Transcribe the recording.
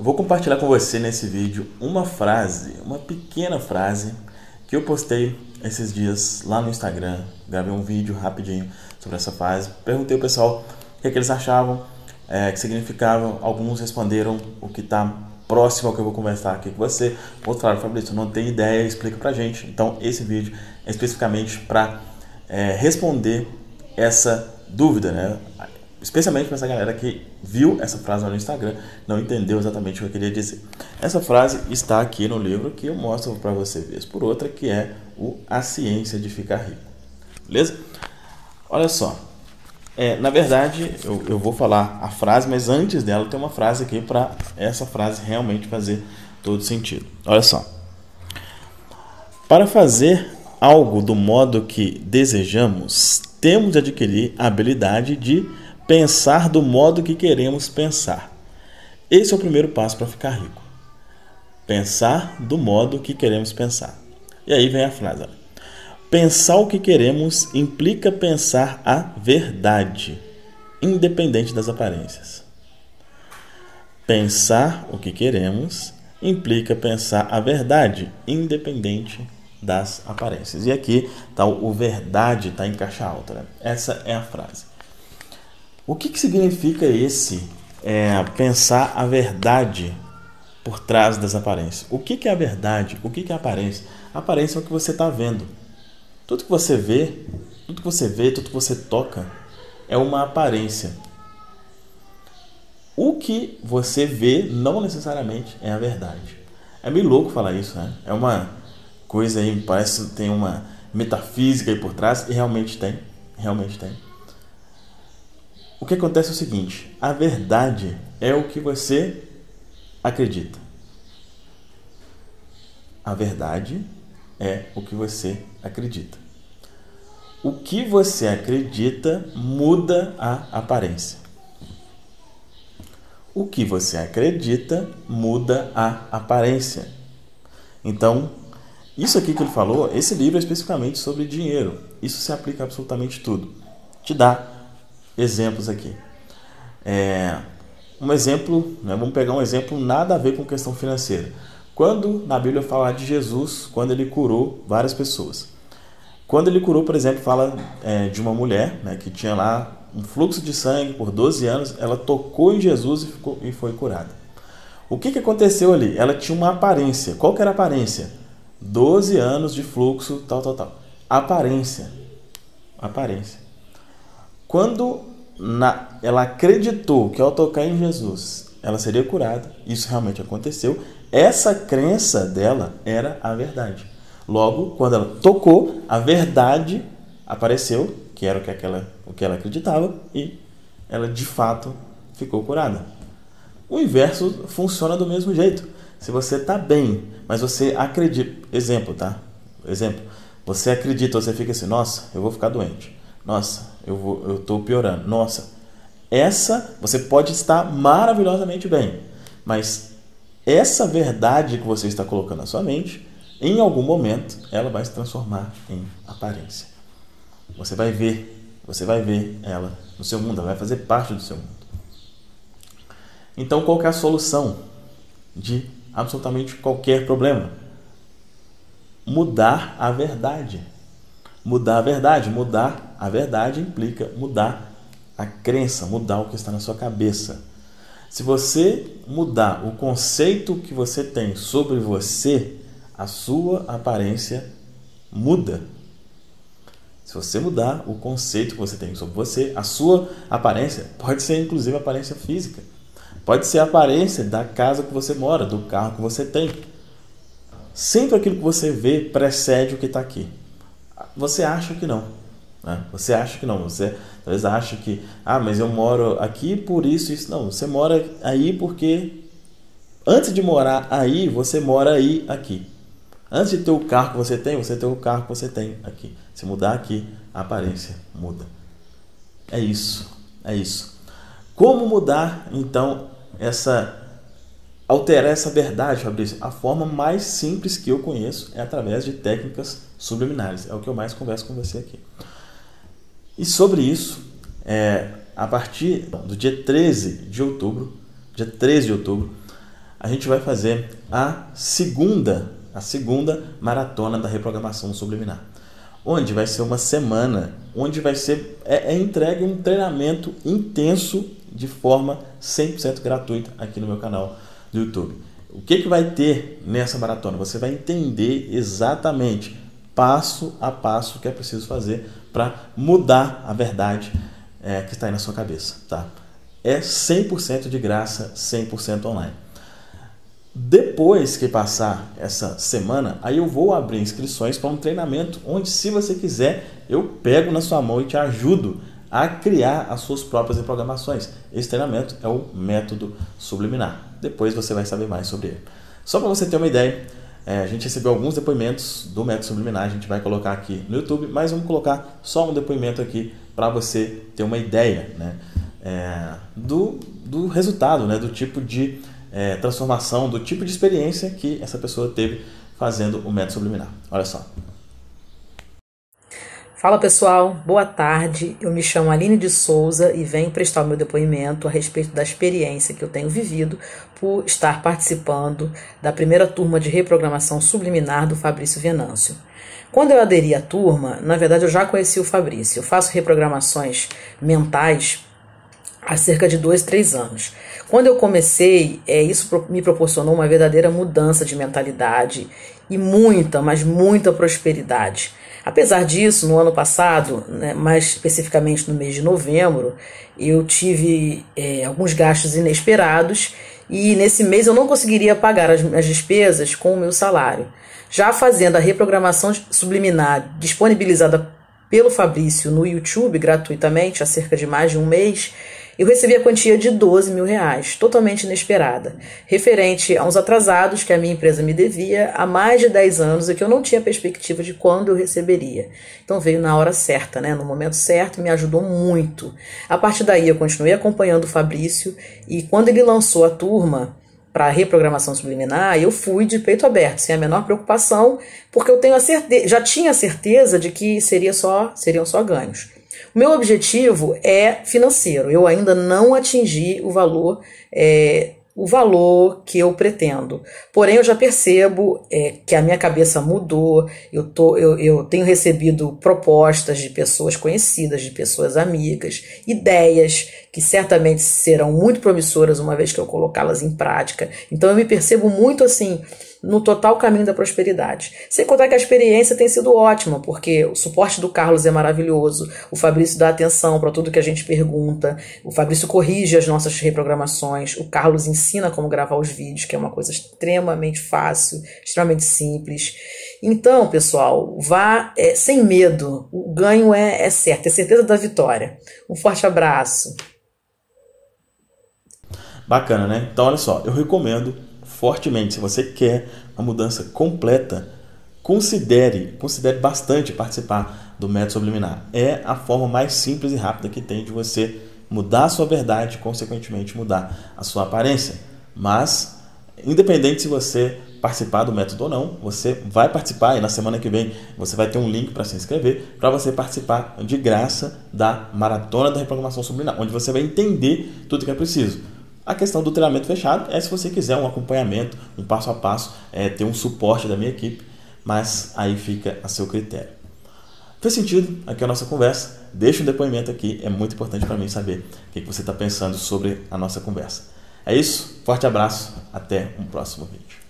Vou compartilhar com você nesse vídeo uma frase, uma pequena frase que eu postei esses dias lá no Instagram. Gravei um vídeo rapidinho sobre essa frase. Perguntei ao pessoal o que, é que eles achavam, é, que significava. Alguns responderam o que está próximo ao que eu vou conversar aqui com você. Outros falaram, Fabrício, não tem ideia, explica pra gente. Então, esse vídeo é especificamente para é, responder essa dúvida, né? Especialmente para essa galera que viu essa frase no Instagram, não entendeu exatamente o que eu queria dizer. Essa frase está aqui no livro que eu mostro para você vez por outra, que é o A Ciência de Ficar Rico. Beleza? Olha só. É, na verdade, eu, eu vou falar a frase, mas antes dela tem uma frase aqui para essa frase realmente fazer todo sentido. Olha só. Para fazer algo do modo que desejamos, temos de adquirir a habilidade de pensar do modo que queremos pensar. Esse é o primeiro passo para ficar rico. Pensar do modo que queremos pensar. E aí vem a frase: Pensar o que queremos implica pensar a verdade, independente das aparências. Pensar o que queremos implica pensar a verdade, independente das aparências. E aqui tá o verdade está em caixa alta. Né? Essa é a frase. O que, que significa esse é, pensar a verdade por trás das aparências? O que, que é a verdade? O que, que é a aparência? A aparência é o que você está vendo. Tudo que você vê, tudo que você vê, tudo que você toca é uma aparência. O que você vê não necessariamente é a verdade. É meio louco falar isso, né? É uma coisa aí, parece que tem uma metafísica aí por trás, e realmente tem. Realmente tem. O que acontece é o seguinte: a verdade é o que você acredita. A verdade é o que você acredita. O que você acredita muda a aparência. O que você acredita muda a aparência. Então, isso aqui que ele falou, esse livro é especificamente sobre dinheiro. Isso se aplica a absolutamente tudo. Te dá exemplos aqui. É, um exemplo, né, vamos pegar um exemplo nada a ver com questão financeira. Quando na Bíblia fala de Jesus, quando ele curou várias pessoas. Quando ele curou, por exemplo, fala é, de uma mulher né, que tinha lá um fluxo de sangue por 12 anos, ela tocou em Jesus e, ficou, e foi curada. O que, que aconteceu ali? Ela tinha uma aparência. Qual que era a aparência? 12 anos de fluxo, tal, tal, tal. Aparência. Aparência. Quando na, ela acreditou que ao tocar em Jesus ela seria curada, isso realmente aconteceu, essa crença dela era a verdade. Logo, quando ela tocou, a verdade apareceu, que era o que, aquela, o que ela acreditava, e ela de fato ficou curada. O inverso funciona do mesmo jeito. Se você está bem, mas você acredita. Exemplo, tá? Exemplo. Você acredita, você fica assim, nossa, eu vou ficar doente. Nossa, eu vou, eu estou piorando. Nossa, essa você pode estar maravilhosamente bem, mas essa verdade que você está colocando na sua mente, em algum momento, ela vai se transformar em aparência. Você vai ver, você vai ver ela no seu mundo, ela vai fazer parte do seu mundo. Então, qual é a solução de absolutamente qualquer problema? Mudar a verdade mudar a verdade. Mudar a verdade implica mudar a crença, mudar o que está na sua cabeça. Se você mudar o conceito que você tem sobre você, a sua aparência muda. Se você mudar o conceito que você tem sobre você, a sua aparência pode ser inclusive aparência física. Pode ser a aparência da casa que você mora, do carro que você tem. Sempre aquilo que você vê precede o que está aqui você acha que não. Né? Você acha que não. Você talvez acha que, ah, mas eu moro aqui por isso, isso. Não, você mora aí porque antes de morar aí, você mora aí aqui. Antes de ter o carro que você tem, você tem o carro que você tem aqui. Se mudar aqui, a aparência muda. É isso. É isso. Como mudar então essa alterar essa verdade, Fabrício? A forma mais simples que eu conheço é através de técnicas subliminares. É o que eu mais converso com você aqui. E sobre isso, é, a partir do dia 13 de outubro, dia 13 de outubro, a gente vai fazer a segunda, a segunda maratona da reprogramação subliminar. Onde vai ser uma semana, onde vai ser é, é entregue um treinamento intenso de forma 100% gratuita aqui no meu canal do YouTube. O que, que vai ter nessa maratona? Você vai entender exatamente, passo a passo, que é preciso fazer para mudar a verdade é, que está aí na sua cabeça. Tá? É 100% de graça, 100% online. Depois que passar essa semana, aí eu vou abrir inscrições para um treinamento onde, se você quiser, eu pego na sua mão e te ajudo a criar as suas próprias programações. Esse treinamento é o método subliminar. Depois você vai saber mais sobre ele. Só para você ter uma ideia, é, a gente recebeu alguns depoimentos do método subliminar, a gente vai colocar aqui no YouTube, mas vamos colocar só um depoimento aqui para você ter uma ideia né, é, do, do resultado, né, do tipo de é, transformação, do tipo de experiência que essa pessoa teve fazendo o método subliminar. Olha só. Fala pessoal, boa tarde. Eu me chamo Aline de Souza e venho prestar o meu depoimento a respeito da experiência que eu tenho vivido por estar participando da primeira turma de reprogramação subliminar do Fabrício Venâncio. Quando eu aderi à turma, na verdade eu já conheci o Fabrício. Eu faço reprogramações mentais há cerca de dois, três anos. Quando eu comecei, é, isso me proporcionou uma verdadeira mudança de mentalidade e muita, mas muita prosperidade. Apesar disso, no ano passado, né, mais especificamente no mês de novembro, eu tive é, alguns gastos inesperados e nesse mês eu não conseguiria pagar as minhas despesas com o meu salário. Já fazendo a reprogramação subliminar disponibilizada pelo Fabrício no YouTube gratuitamente há cerca de mais de um mês, eu recebi a quantia de 12 mil reais, totalmente inesperada, referente a uns atrasados que a minha empresa me devia há mais de 10 anos e que eu não tinha perspectiva de quando eu receberia. Então veio na hora certa, né? no momento certo, me ajudou muito. A partir daí eu continuei acompanhando o Fabrício e quando ele lançou a turma, para reprogramação subliminar, eu fui de peito aberto, sem a menor preocupação, porque eu tenho a certeza, já tinha certeza de que seria só, seriam só ganhos. O meu objetivo é financeiro. Eu ainda não atingi o valor é, o valor que eu pretendo. Porém, eu já percebo é, que a minha cabeça mudou, eu, tô, eu, eu tenho recebido propostas de pessoas conhecidas, de pessoas amigas, ideias que certamente serão muito promissoras uma vez que eu colocá-las em prática. Então, eu me percebo muito assim no total caminho da prosperidade. Sem contar que a experiência tem sido ótima, porque o suporte do Carlos é maravilhoso, o Fabrício dá atenção para tudo que a gente pergunta, o Fabrício corrige as nossas reprogramações, o Carlos ensina como gravar os vídeos, que é uma coisa extremamente fácil, extremamente simples. Então, pessoal, vá é, sem medo, o ganho é, é certo, é certeza da vitória. Um forte abraço. Bacana, né? Então, olha só, eu recomendo fortemente, se você quer uma mudança completa, considere, considere bastante participar do método subliminar. É a forma mais simples e rápida que tem de você mudar a sua verdade e, consequentemente, mudar a sua aparência. Mas, independente se você participar do método ou não, você vai participar e na semana que vem você vai ter um link para se inscrever para você participar de graça da Maratona da Reprogramação Subliminar, onde você vai entender tudo que é preciso. A questão do treinamento fechado é se você quiser um acompanhamento, um passo a passo, é, ter um suporte da minha equipe, mas aí fica a seu critério. Fez sentido aqui a nossa conversa? Deixa um depoimento aqui, é muito importante para mim saber o que você está pensando sobre a nossa conversa. É isso, forte abraço, até um próximo vídeo.